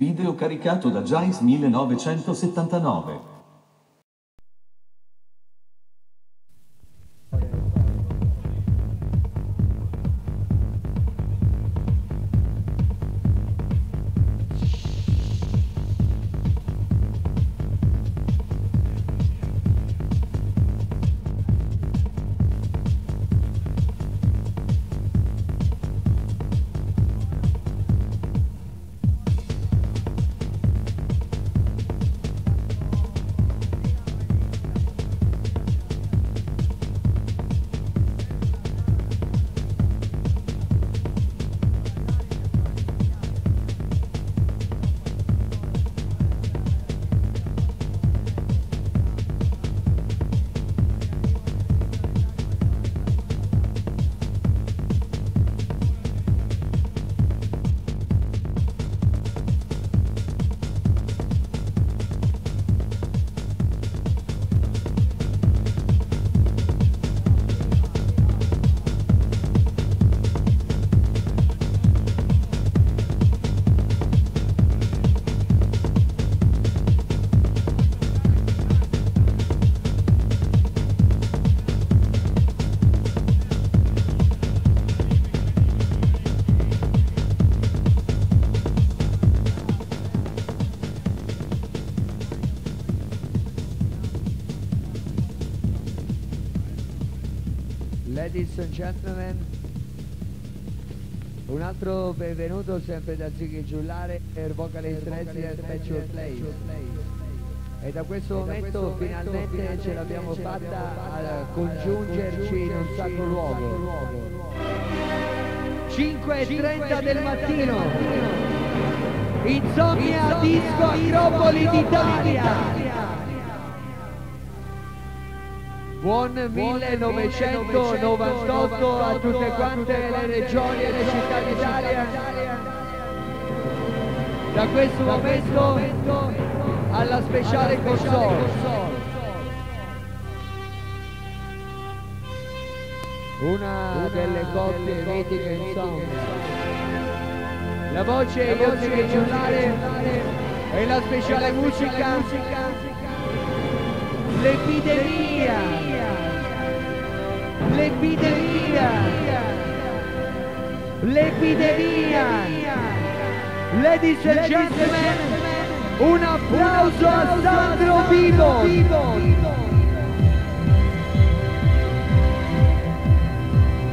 Video caricato da Giles 1979. Gentlemen, un altro benvenuto sempre da Ziggy Giullare per Vocalist Resident Special Play. E da questo momento finalmente ce l'abbiamo fatta a congiungerci in un sacro luogo. 5.30 del mattino, Insomnia Disco Acropoli d'Italia. Buon 1998 a tutte quante le regioni e le città d'Italia. Da questo momento alla speciale console. Una delle coppie mitiche insomma. La voce Iossi Giullare e la speciale musica l'epidemia, l'epidemia, l'epidemia. Ladies and gentlemen, un applauso a Sandro Vivo.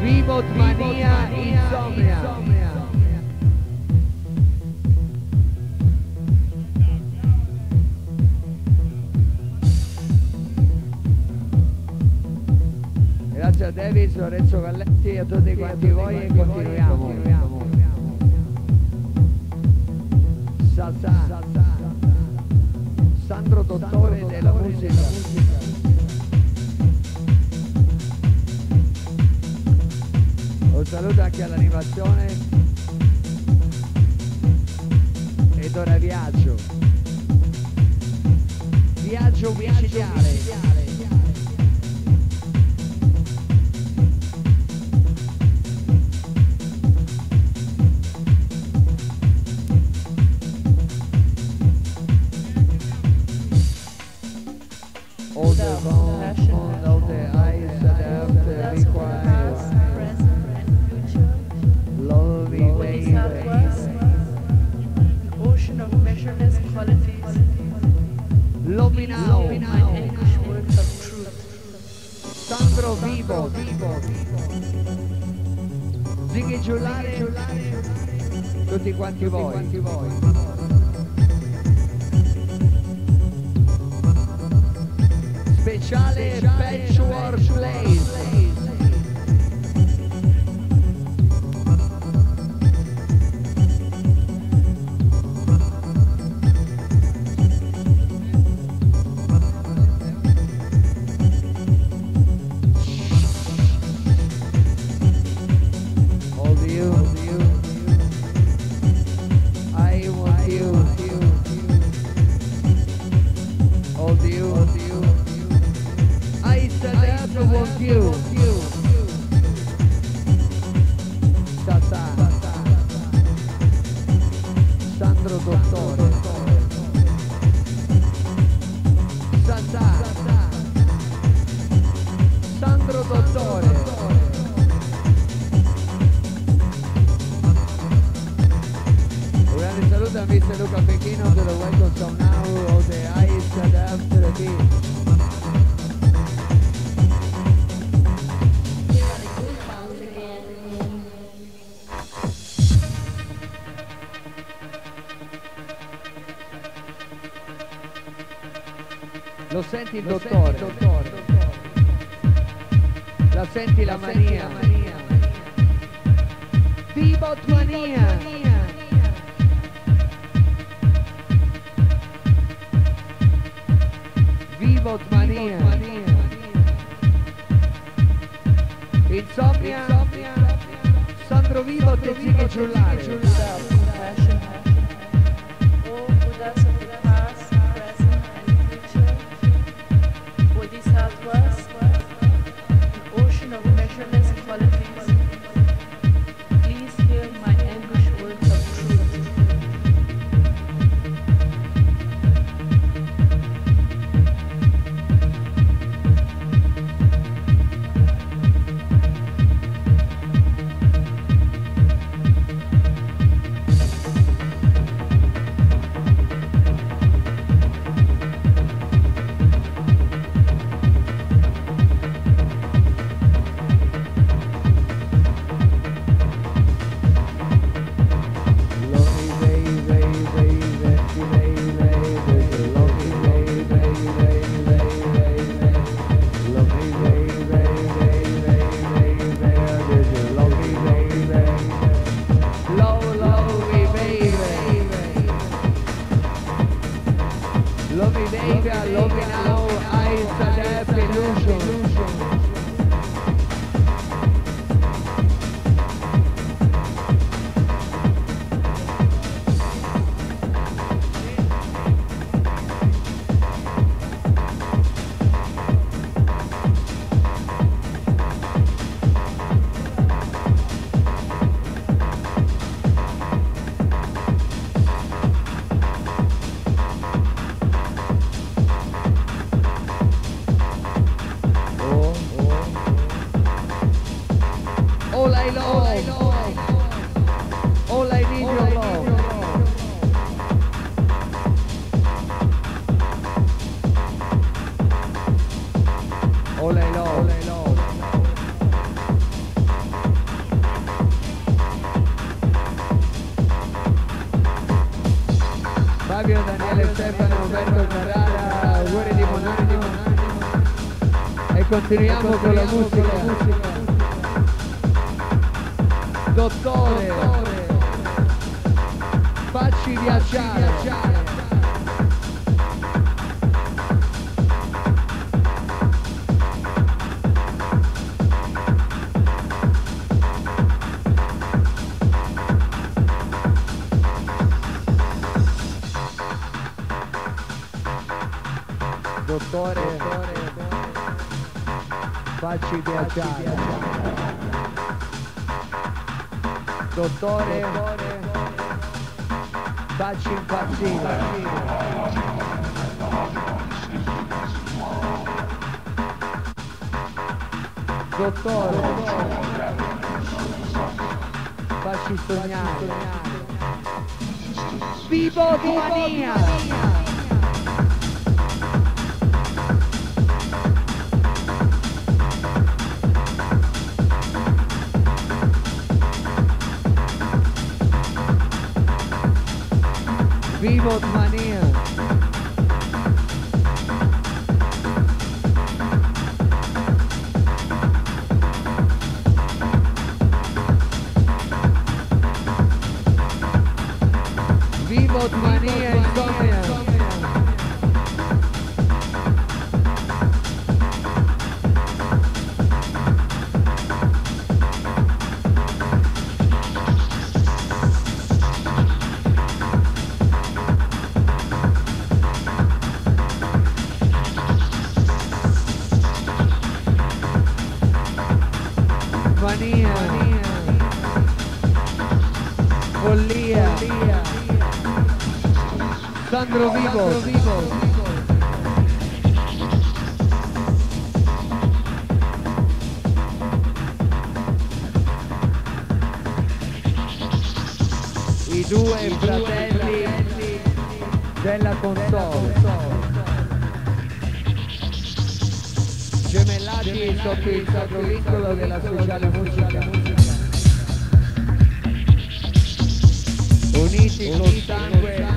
Vivo Mania Insomnia. A Davis, Lorenzo Galletti a tutti quanti voi e continuiamo. Salsa, Sandro Dottore della musica. Un saluto anche all'animazione ed ora viaggio. Viaggio micidiale. Sandro Vivo, Ziggy Giullare, tutti quanti voi. Speciale Patchwork Place. Senti il dottore? La senti la mania? Pivot mania! Vivot mania! Insomnia! Sandro Vivot e Zighe Giullare! Daniele, Stefano, Roberto, Carrara, auguri di buon anno. E continuiamo con la musica. Dottore, facci viaggiare. Facci viaggiare. Dottore, facci impazzire. Dottore, facci sognare. Vivo di mania! Mania. Follia. Sandro Vivo. I due fratelli della console. nasce sotto il sacro vincolo della sociale musica. Uniti con sangue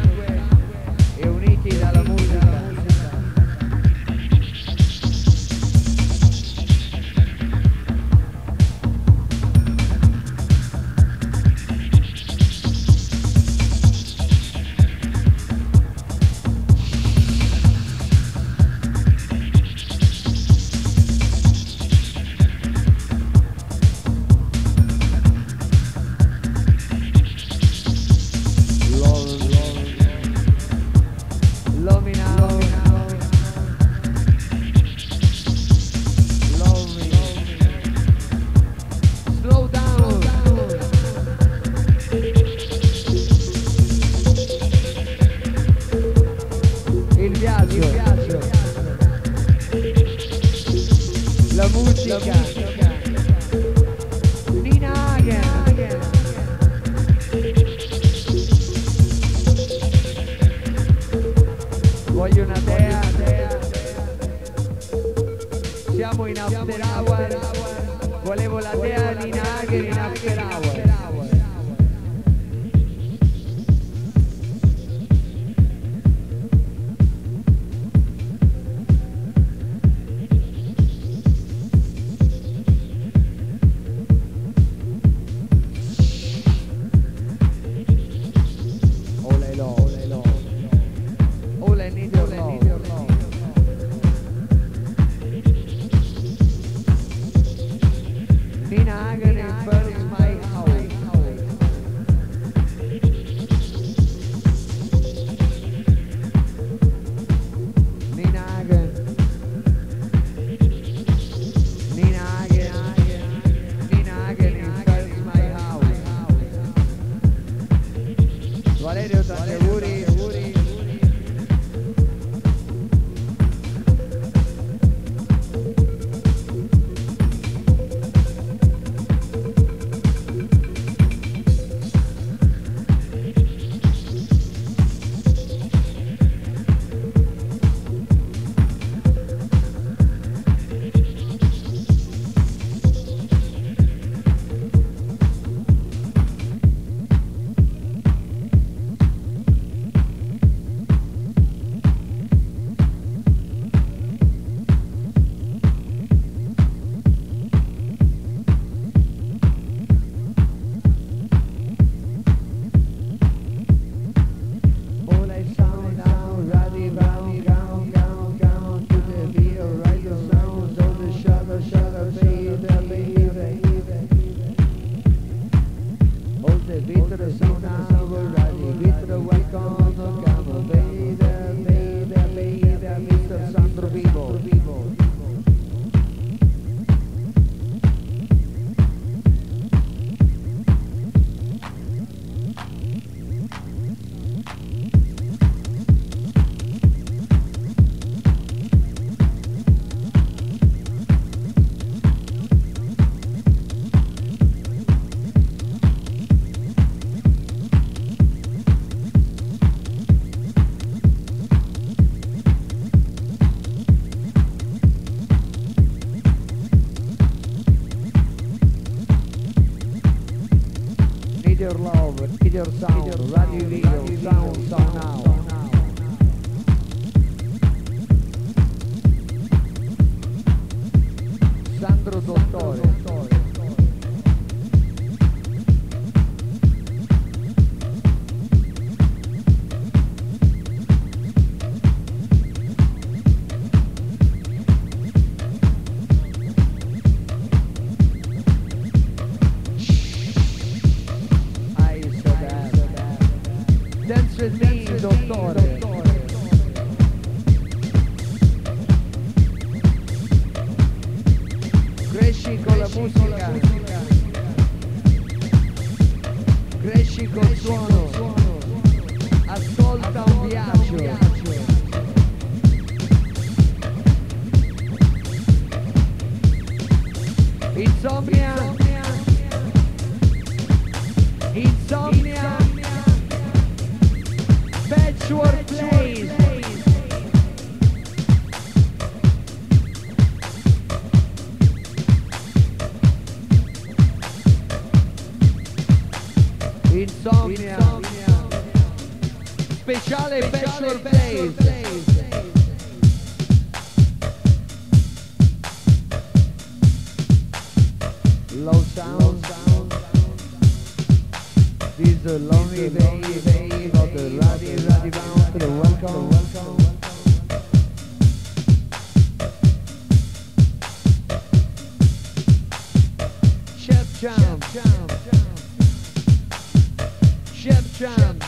jam.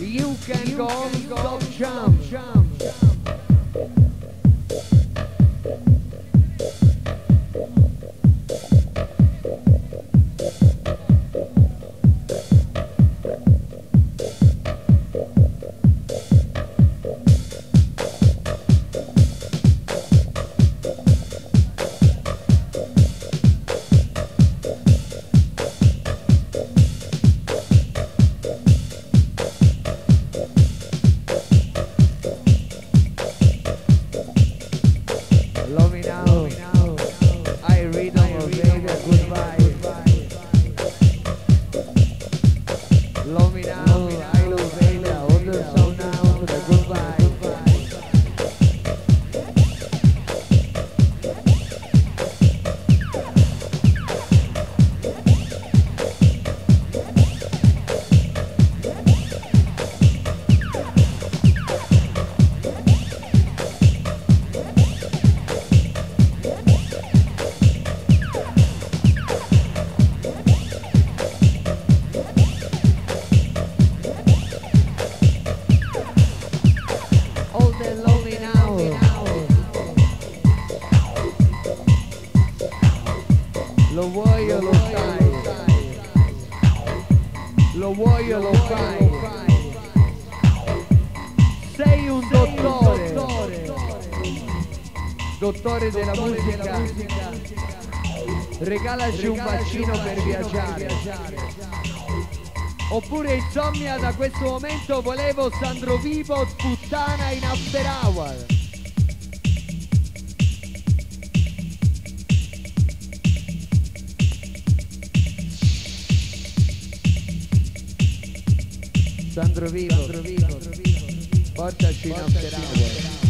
You can go on, go jump jump Sei un dottore. Dottore della musica. Regalaci un vaccino per viaggiare. Oppure insomnia da questo momento volevo Sandro Vivo puttana in after hour. Sandro Vivo, portaci in after hour.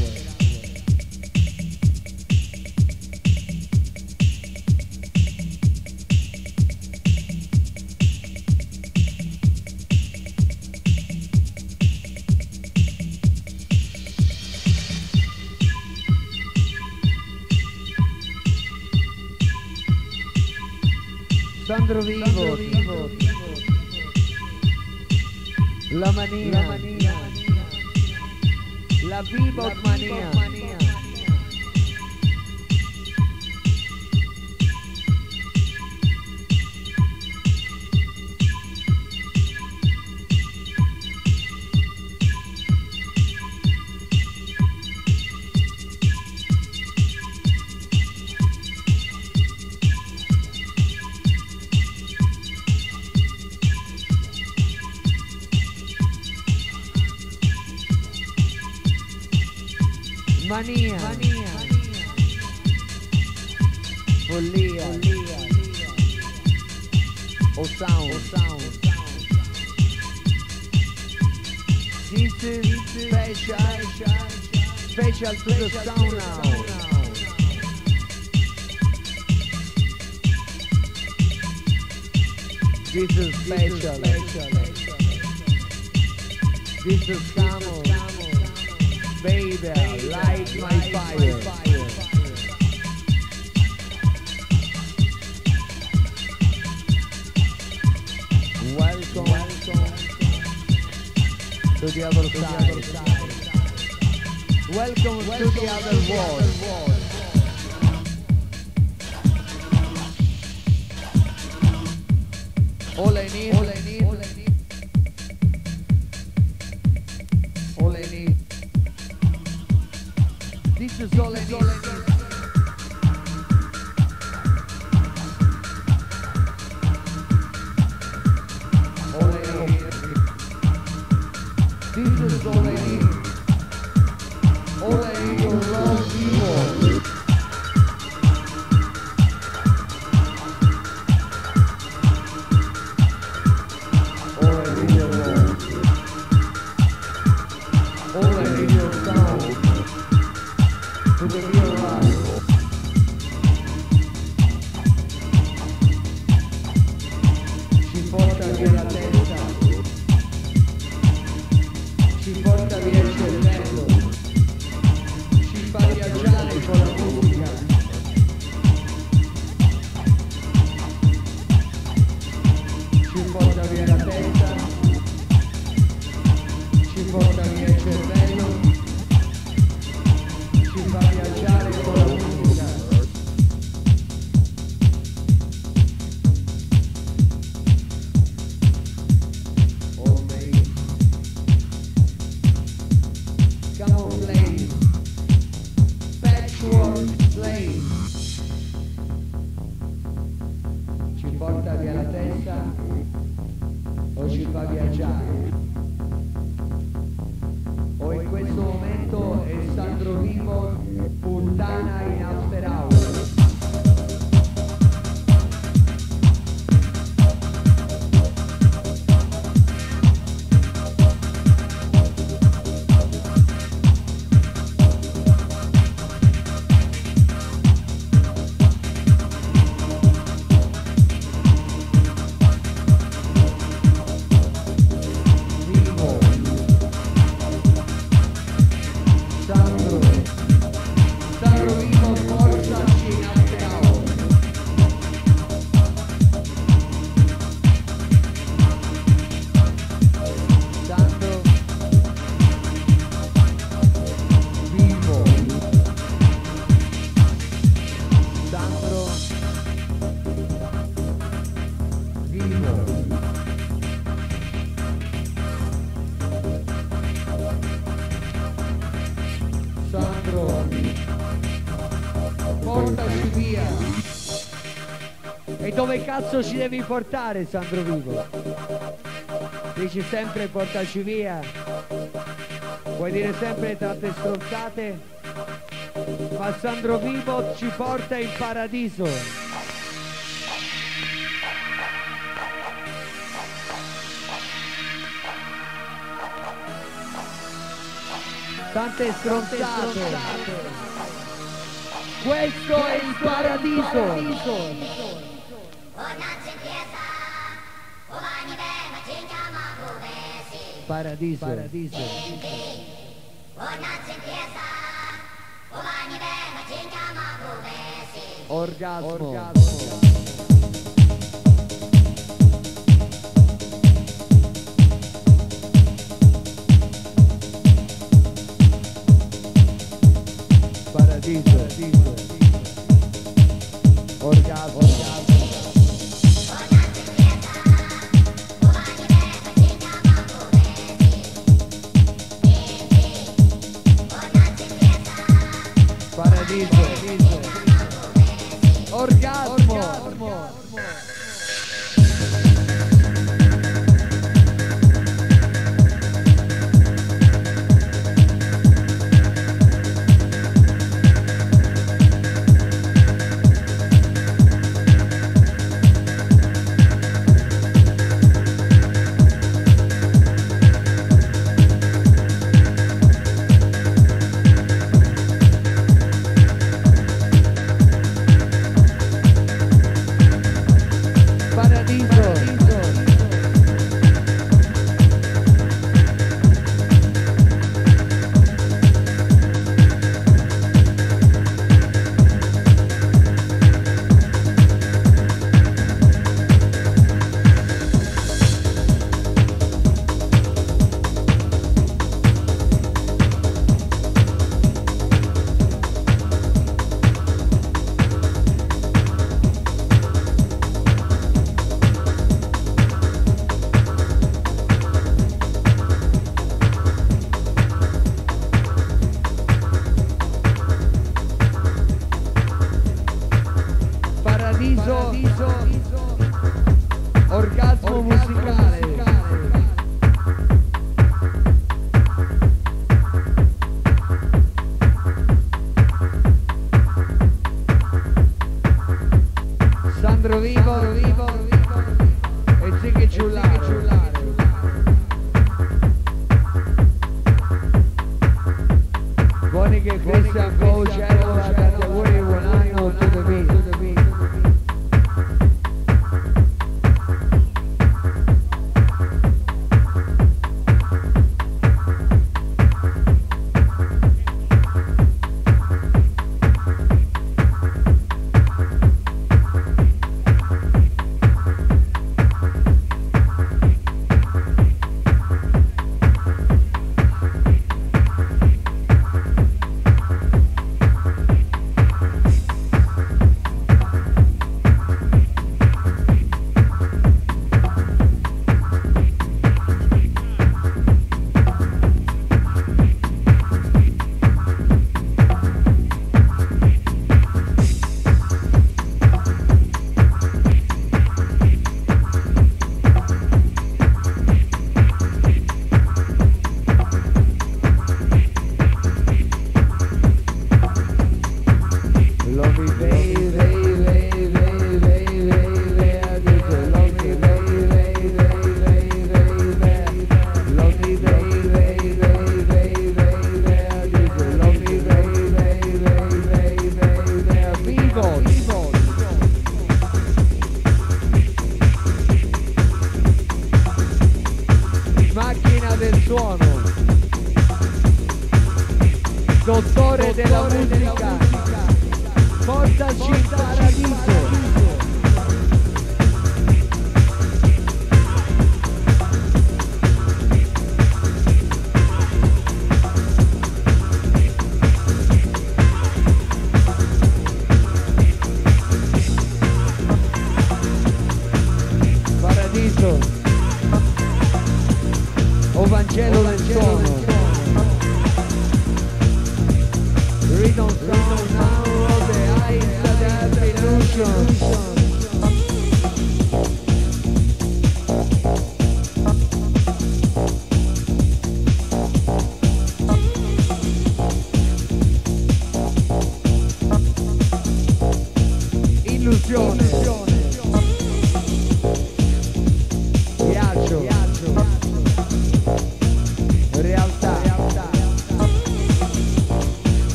La mania, la Vivo shall be the sound. All I need, all I need, all I need. This is. All I need. All I need. This is all I need. dove cazzo ci devi portare Sandro Vivo? Dici sempre portaci via, vuoi dire sempre tante stronzate, ma Sandro Vivo ci porta in paradiso. tante stronzate. Questo, è il paradiso. paradiso. paradiso. paradiso. Orgasmo. Orgasmo. Paradiso.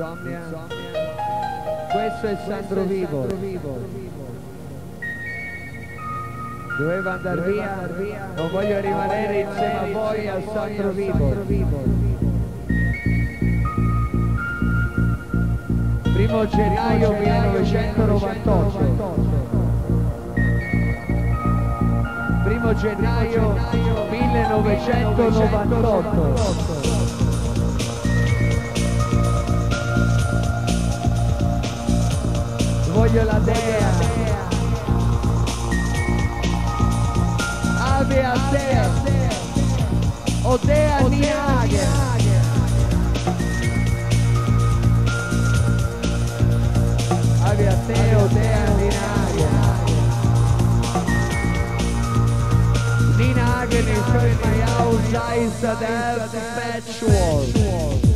Insomnia. Questo è Sandro Vivo. Doveva andare via, non voglio rimanere insieme a voi al Sandro Vivo. Primo gennaio 1998. Primo gennaio 1998. Voglio la dea. Ave a te. Odea Niagara. Ave a te, Odea Niagara. Nina Hagen is showing my house eyes that have perpetual.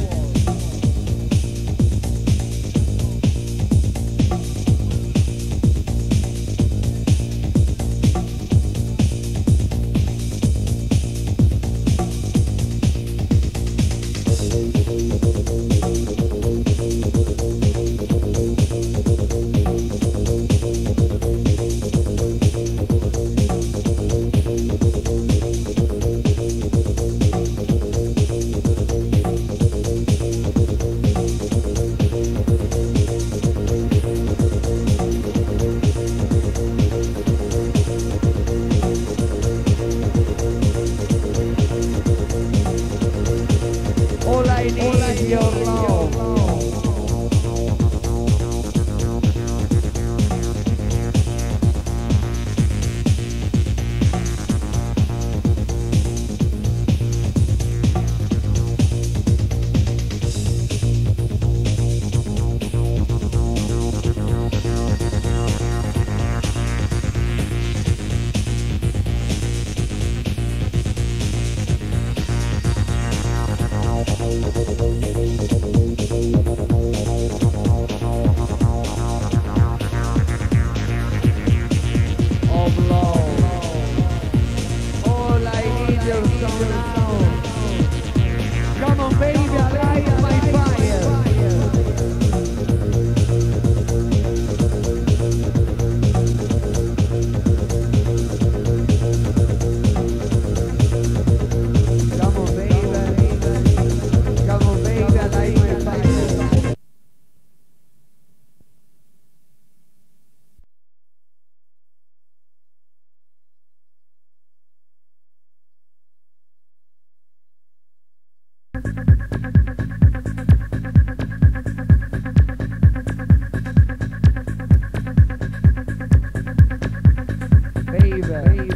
baby.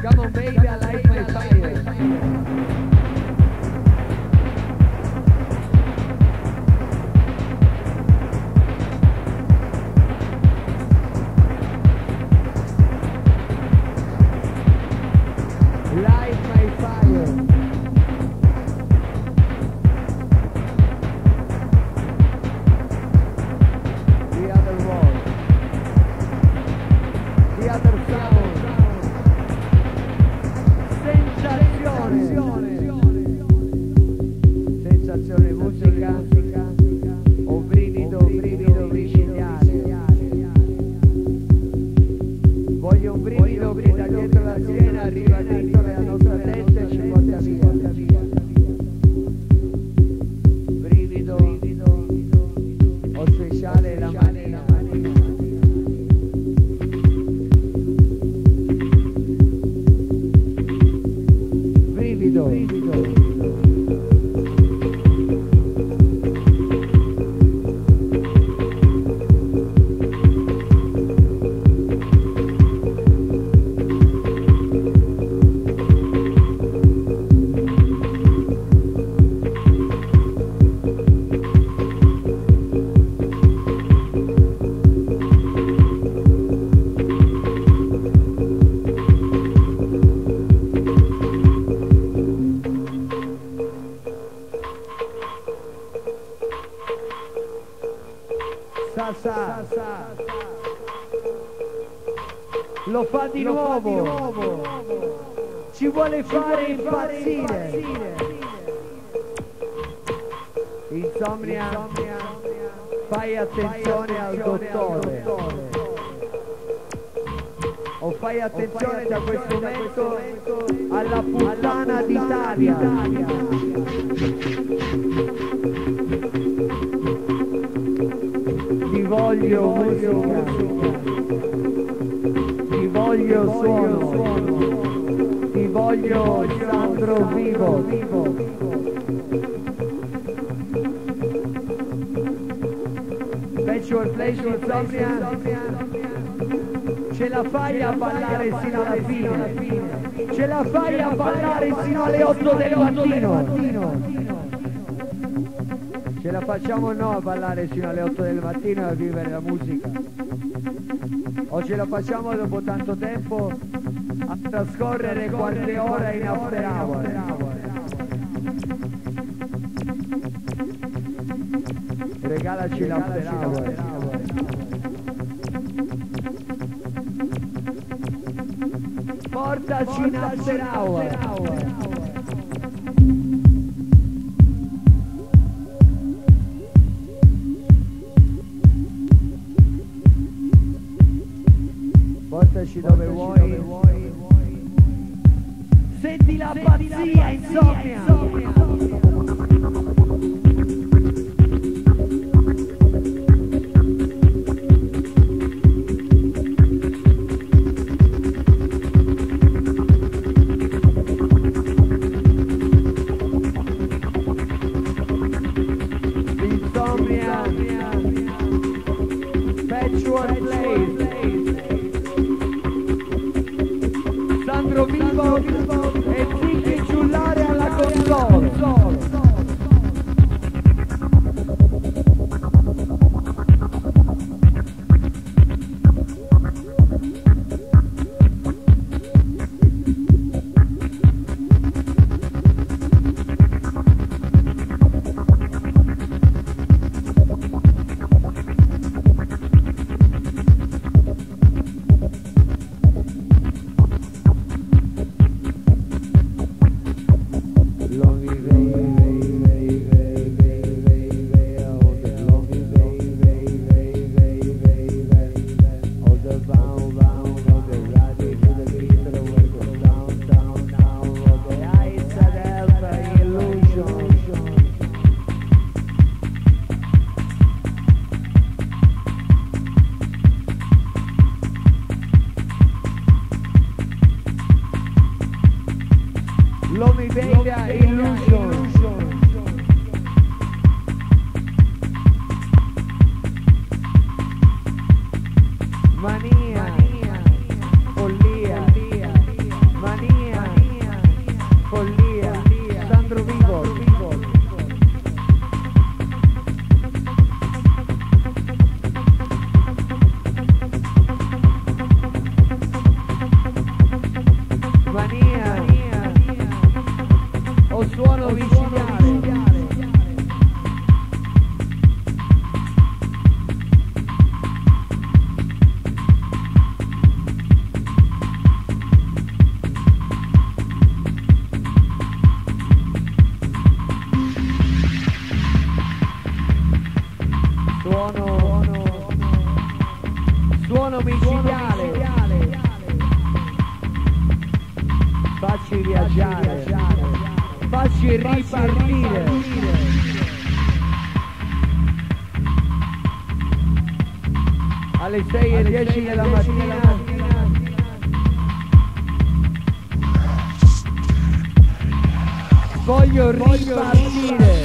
Come on, baby, I like my fire. vuole fare impazzire. Insomnia fai attenzione al dottore. O fai attenzione da questo momento alla puttana d'Italia. Ti voglio musica ti voglio suono ti voglio Sandro vivo, Special pleasure Zombian Ce la fai a ballare sino alla fine? Ce la fai a ballare sino alle 8 del mattino? Ce la facciamo o no a ballare sino alle 8 del mattino e a vivere la musica? O ce la facciamo dopo tanto tempo a trascorrere qualche ora in after hour. Regalaci l'after hour. Portaci in after hour. alle 6 e 10 della mattina. Voglio ripartire.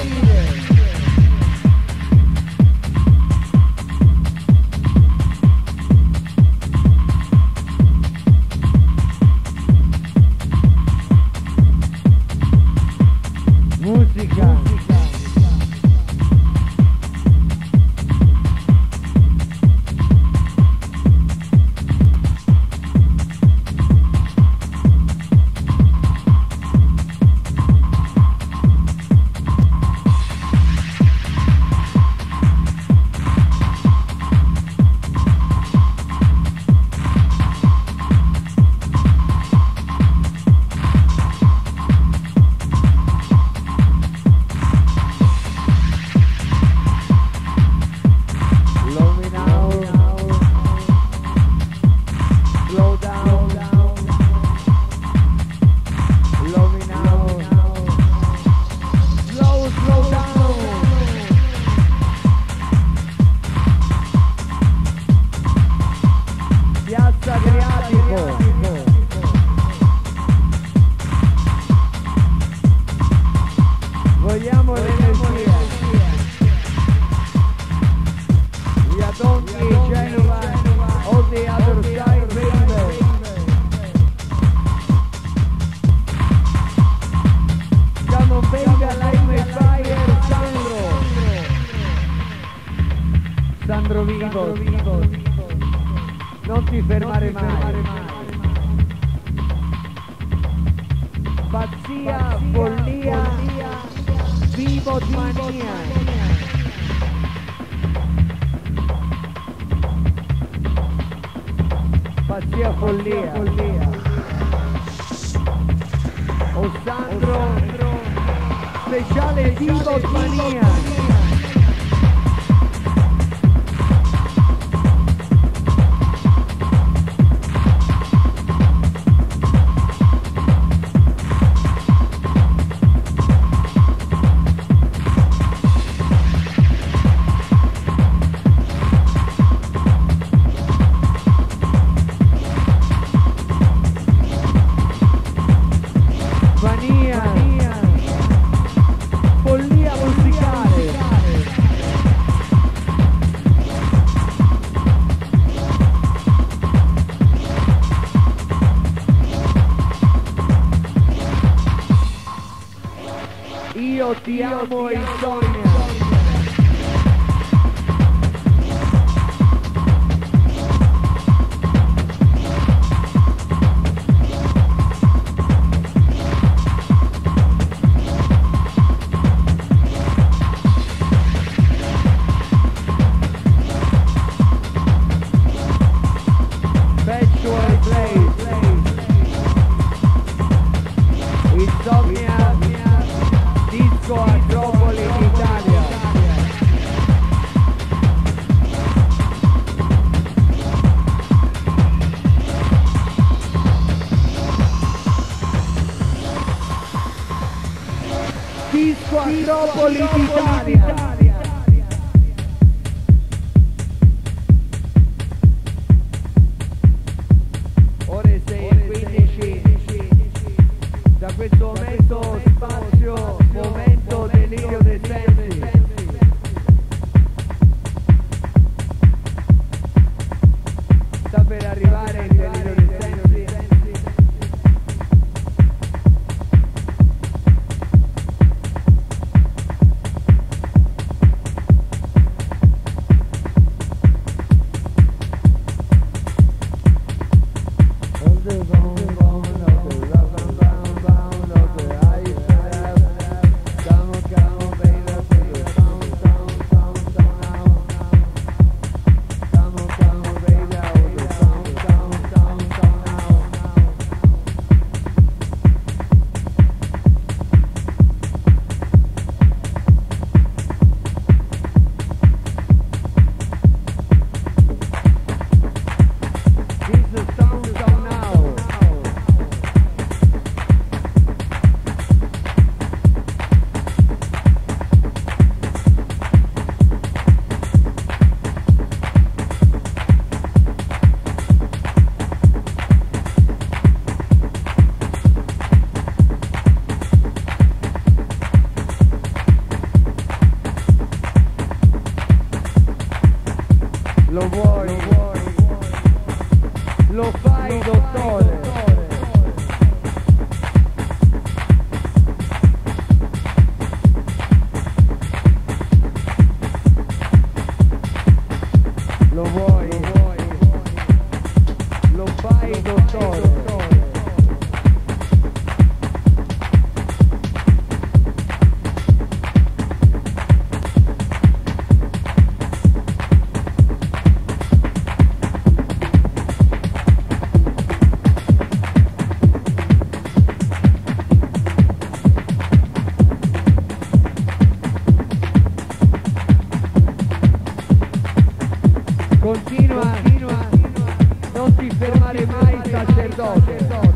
follia, follia, follia. O Sandro, speciale Divo Mania. Boy. sacerdote.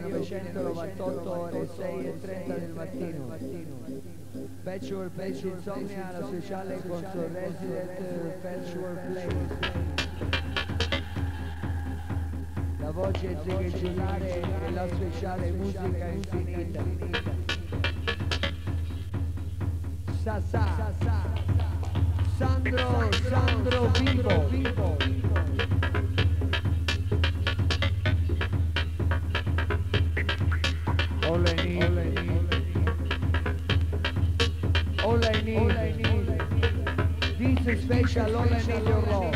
1998 ore 6 e 30 del mattino. Patchwork Place Insomnia, la speciale con suo resident Patchwork Place. La voce zegeggiolare e la speciale musica infinita. Sasà, Sandro, Sandro All I need, all I need, this is special, all I need your love.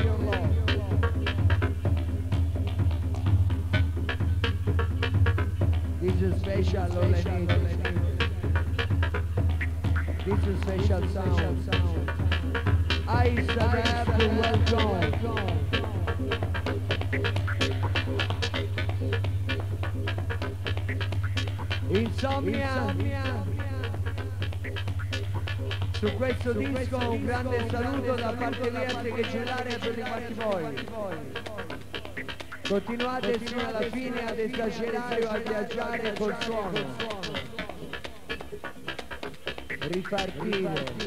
This is special, all I need. This is special sound. Su questo disco un grande saluto da parte di Arte Giullare e tutti quanti voi. Continuate fino alla fine ad esagerare o a viaggiare col suono. Ripartire.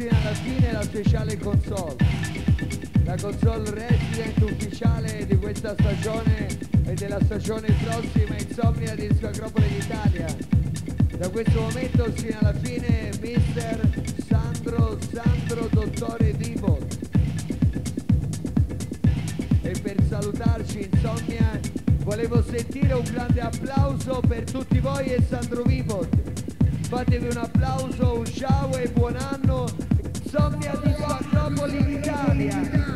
Fino alla fine la speciale console. La console resident ufficiale di questa stagione e della stagione prossima Insomnia Disco Acropole d'Italia. Da questo momento fino alla fine Mister Sandro Sandro Dottore Vivo. E per salutarci Insomnia volevo sentire un grande applauso per tutti voi e Sandro Vivot. Fatevi un applauso, un ciao e buon anno. Insomnia di Acropoli d'Italia.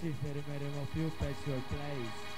Mattino non ci fermeremo più per Place.